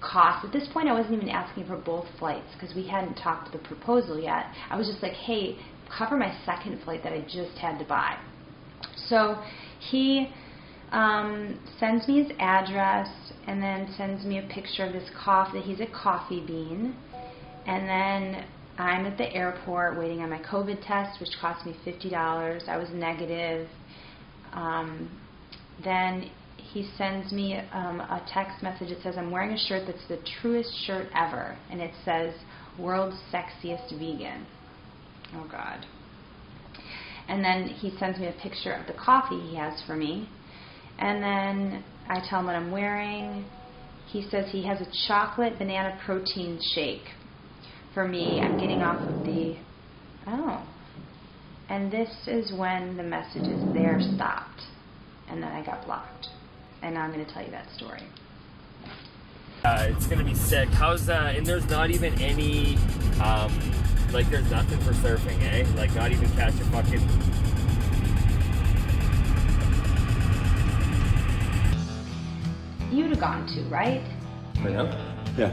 cost. At this point, I wasn't even asking for both flights because we hadn't talked the proposal yet. I was just like, hey, cover my second flight that I just had to buy. So he um, sends me his address and then sends me a picture of this coffee. that He's a coffee bean. And then I'm at the airport waiting on my COVID test, which cost me $50. I was negative. Um, then he sends me um, a text message that says, I'm wearing a shirt that's the truest shirt ever. And it says, World's Sexiest Vegan. Oh, God. And then he sends me a picture of the coffee he has for me. And then I tell him what I'm wearing. He says he has a chocolate banana protein shake for me. I'm getting off of the. Oh. And this is when the messages there stopped. And then I got blocked and now I'm going to tell you that story. Uh, it's gonna be sick. How's that? And there's not even any, um, like, there's nothing for surfing, eh? Like, not even catch a fucking. You'd have gone to, right? Yeah. Yeah.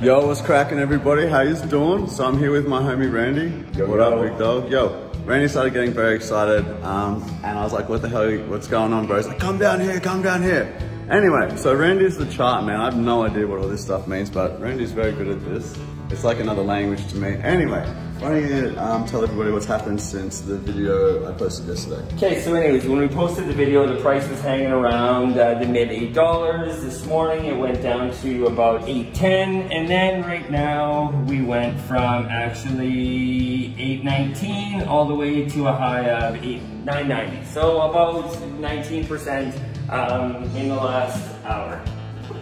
Yo, what's cracking, everybody? How you doing? So I'm here with my homie Randy. Yo, what yo. up, big dog? Yo, Randy started getting very excited, um, and I was like, "What the hell? What's going on, bro?" He's like, "Come down here, come down here." Anyway, so Randy's the chart man. I have no idea what all this stuff means, but Randy's very good at this. It's like another language to me. Anyway, why don't you um, tell everybody what's happened since the video I posted yesterday? Okay, so anyways, when we posted the video, the price was hanging around uh, the mid eight dollars. This morning, it went down to about eight ten, and then right now we went from actually eight nineteen all the way to a high of eight nine ninety. So about nineteen percent um, in the last hour.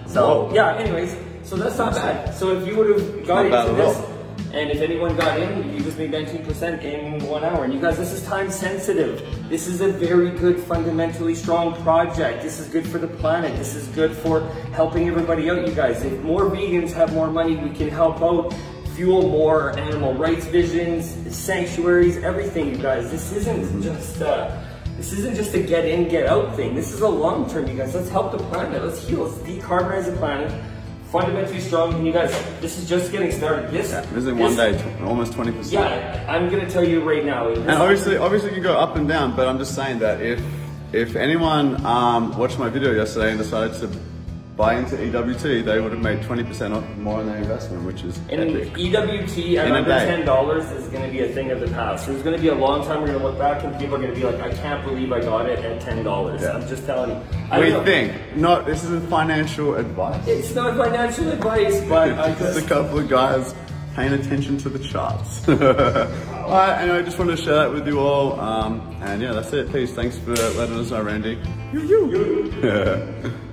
So Whoa. yeah, anyways, so that's not bad. So if you would have got into this. And if anyone got in, you just made 19% in one hour. And you guys, this is time sensitive. This is a very good, fundamentally strong project. This is good for the planet. This is good for helping everybody out, you guys. If more vegans have more money, we can help out fuel more animal rights visions, sanctuaries, everything, you guys. This isn't just uh, this isn't just a get in, get out thing. This is a long term, you guys. Let's help the planet. Let's heal. Let's decarbonize the planet fundamentally strong. And you guys, this is just getting started. This, Yeah, this is in one day, almost 20%. Yeah, I'm gonna tell you right now. And obviously, obviously, you can go up and down, but I'm just saying that if if anyone um, watched my video yesterday and decided to buy into EWT, they would have made 20% off more on their investment, which is And epic. EWT at under ten dollars is going to be a thing of the past. There's going to be a long time we're going to look back and people are going to be like, I can't believe I got it at ten dollars. Yeah. I'm just telling you. I We think, not this isn't financial advice. it's not financial advice, but I It's just a couple of guys paying attention to the charts. Alright, anyway, I just wanted to share that with you all. Um, and yeah, that's it. Peace. Thanks for letting us know, Randy. You, you.